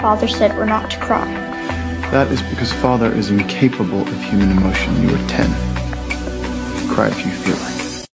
Father said we're not to cry. That is because Father is incapable of human emotion. You are 10. Cry if you feel like